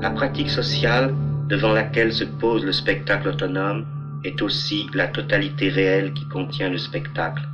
La pratique sociale devant laquelle se pose le spectacle autonome est aussi la totalité réelle qui contient le spectacle.